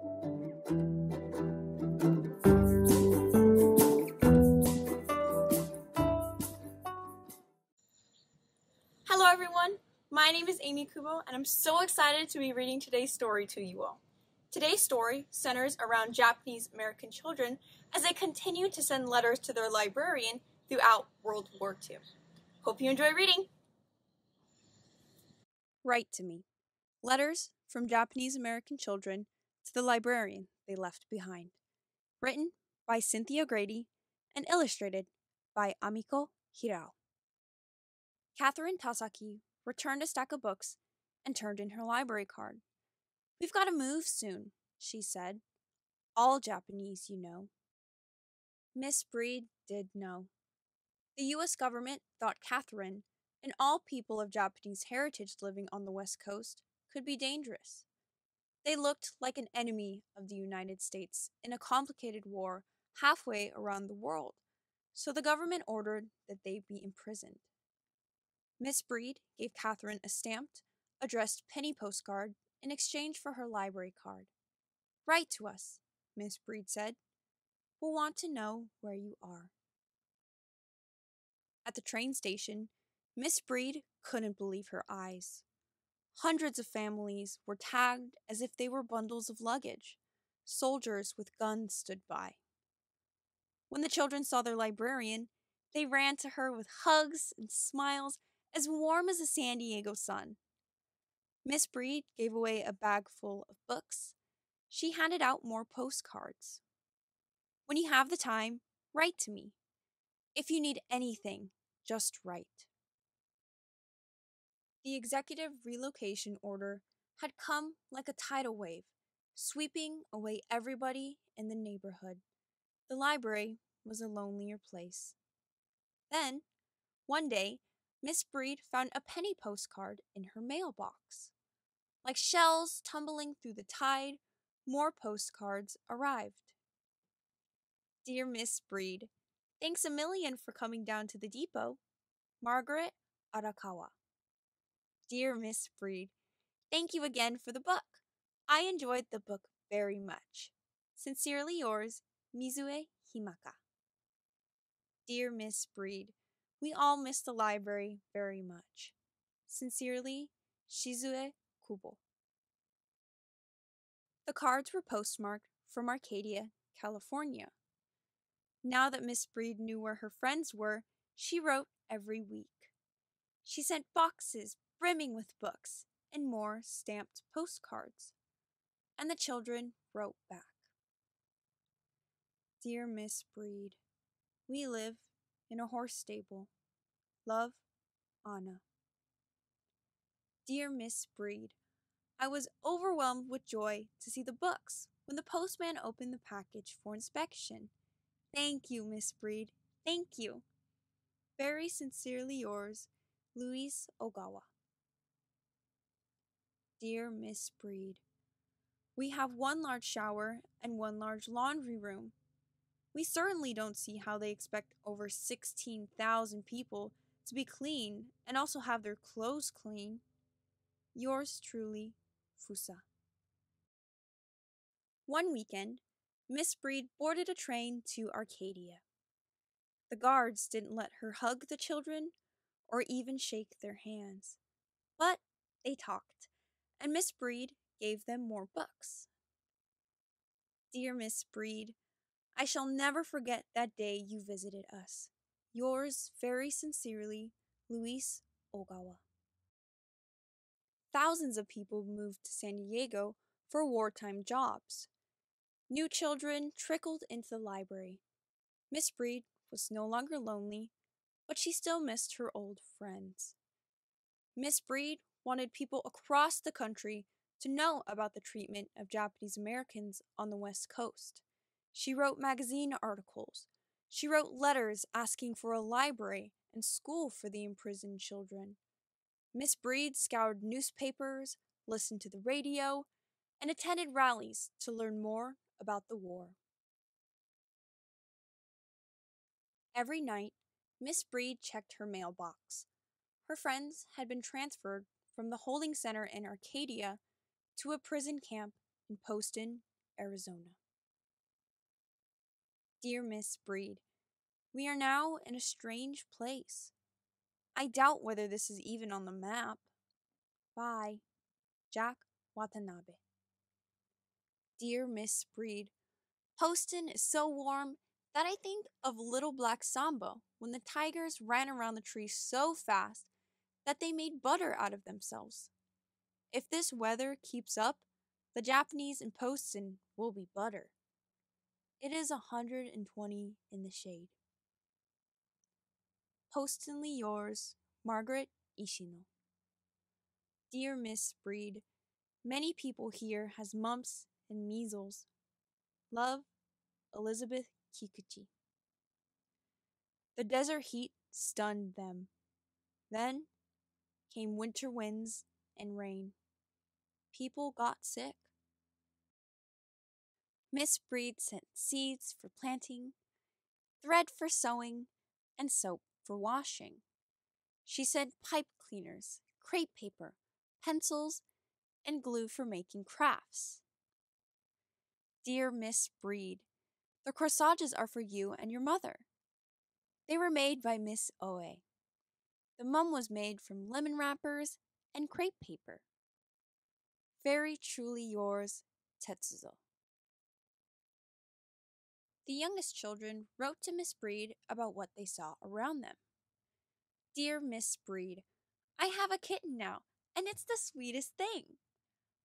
Hello, everyone. My name is Amy Kubo, and I'm so excited to be reading today's story to you all. Today's story centers around Japanese American children as they continue to send letters to their librarian throughout World War II. Hope you enjoy reading. Write to me. Letters from Japanese American children to the librarian they left behind. Written by Cynthia Grady and illustrated by Amiko Hirao. Catherine Tasaki returned a stack of books and turned in her library card. We've got to move soon, she said. All Japanese, you know. Miss Breed did know. The U.S. government thought Catherine and all people of Japanese heritage living on the West Coast could be dangerous. They looked like an enemy of the United States in a complicated war halfway around the world, so the government ordered that they be imprisoned. Miss Breed gave Catherine a stamped, addressed penny postcard in exchange for her library card. Write to us, Miss Breed said. We'll want to know where you are. At the train station, Miss Breed couldn't believe her eyes. Hundreds of families were tagged as if they were bundles of luggage. Soldiers with guns stood by. When the children saw their librarian, they ran to her with hugs and smiles as warm as the San Diego sun. Miss Breed gave away a bag full of books. She handed out more postcards. When you have the time, write to me. If you need anything, just write. The executive relocation order had come like a tidal wave, sweeping away everybody in the neighborhood. The library was a lonelier place. Then, one day, Miss Breed found a penny postcard in her mailbox. Like shells tumbling through the tide, more postcards arrived. Dear Miss Breed, thanks a million for coming down to the depot. Margaret Arakawa. Dear Miss Breed, thank you again for the book. I enjoyed the book very much. Sincerely yours, Mizue Himaka. Dear Miss Breed, we all miss the library very much. Sincerely, Shizue Kubo. The cards were postmarked from Arcadia, California. Now that Miss Breed knew where her friends were, she wrote every week. She sent boxes brimming with books and more stamped postcards. And the children wrote back Dear Miss Breed, we live in a horse stable. Love, Anna. Dear Miss Breed, I was overwhelmed with joy to see the books when the postman opened the package for inspection. Thank you, Miss Breed. Thank you. Very sincerely yours, Louise Ogawa. Dear Miss Breed, we have one large shower and one large laundry room. We certainly don't see how they expect over 16,000 people to be clean and also have their clothes clean. Yours truly, Fusa. One weekend, Miss Breed boarded a train to Arcadia. The guards didn't let her hug the children or even shake their hands, but they talked, and Miss Breed gave them more books. Dear Miss Breed, I shall never forget that day you visited us. Yours very sincerely, Louise Ogawa. Thousands of people moved to San Diego for wartime jobs. New children trickled into the library. Miss Breed was no longer lonely, but she still missed her old friends. Miss Breed wanted people across the country to know about the treatment of Japanese Americans on the West Coast. She wrote magazine articles. She wrote letters asking for a library and school for the imprisoned children. Miss Breed scoured newspapers, listened to the radio, and attended rallies to learn more about the war. Every night, Miss Breed checked her mailbox. Her friends had been transferred from the holding center in Arcadia to a prison camp in Poston, Arizona. Dear Miss Breed, we are now in a strange place. I doubt whether this is even on the map. Bye. Jack Watanabe. Dear Miss Breed, Poston is so warm that I think of Little Black Sambo when the tigers ran around the tree so fast that they made butter out of themselves. If this weather keeps up, the Japanese in Poston will be butter. It is 120 in the shade. Postonly yours, Margaret Ishino. Dear Miss Breed, many people here has mumps and measles. Love, Elizabeth Kikuchi. The desert heat stunned them. Then came winter winds and rain. People got sick. Miss Breed sent seeds for planting, thread for sewing, and soap for washing. She sent pipe cleaners, crepe paper, pencils, and glue for making crafts. Dear Miss Breed, the corsages are for you and your mother. They were made by Miss Oe. The mum was made from lemon wrappers and crepe paper. Very truly yours, Tetsuzo. The youngest children wrote to Miss Breed about what they saw around them. Dear Miss Breed, I have a kitten now, and it's the sweetest thing.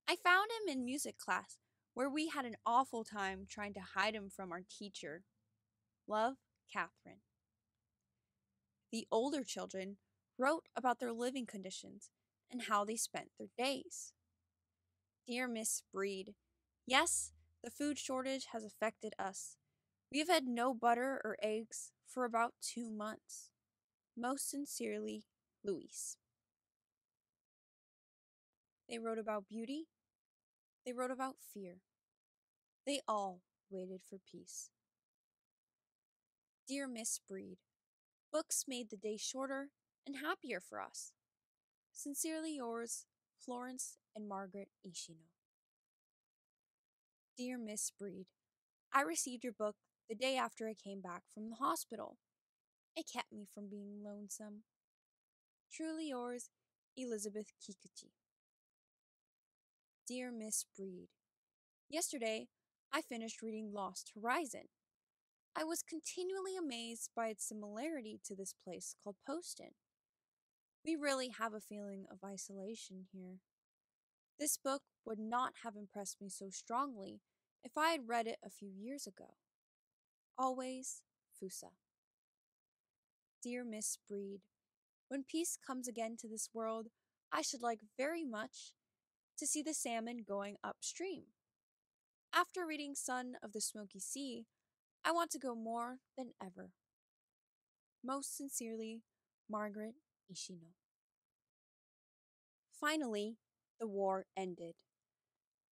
I found him in music class, where we had an awful time trying to hide him from our teacher. Love, Catherine. The older children wrote about their living conditions and how they spent their days. Dear Miss Breed, yes, the food shortage has affected us, we have had no butter or eggs for about two months. Most sincerely, Louise. They wrote about beauty. They wrote about fear. They all waited for peace. Dear Miss Breed, books made the day shorter and happier for us. Sincerely yours, Florence and Margaret Ishino. Dear Miss Breed, I received your book the day after I came back from the hospital. It kept me from being lonesome. Truly yours, Elizabeth Kikuchi. Dear Miss Breed, Yesterday, I finished reading Lost Horizon. I was continually amazed by its similarity to this place called Poston. We really have a feeling of isolation here. This book would not have impressed me so strongly if I had read it a few years ago. Always, Fusa. Dear Miss Breed, when peace comes again to this world, I should like very much to see the salmon going upstream. After reading Son of the Smoky Sea, I want to go more than ever. Most sincerely, Margaret Ishino. Finally, the war ended.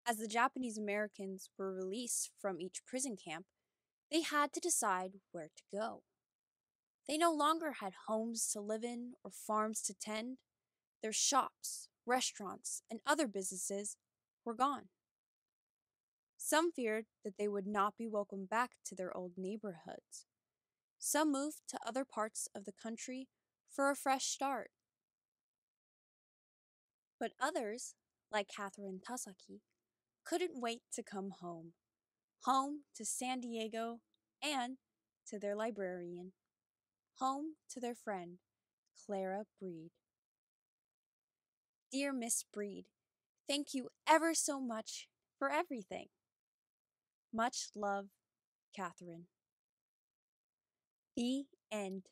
As the Japanese Americans were released from each prison camp, they had to decide where to go. They no longer had homes to live in or farms to tend. Their shops, restaurants, and other businesses were gone. Some feared that they would not be welcomed back to their old neighborhoods. Some moved to other parts of the country for a fresh start. But others, like Catherine Tasaki, couldn't wait to come home home to San Diego and to their librarian, home to their friend, Clara Breed. Dear Miss Breed, thank you ever so much for everything. Much love, Catherine. The end.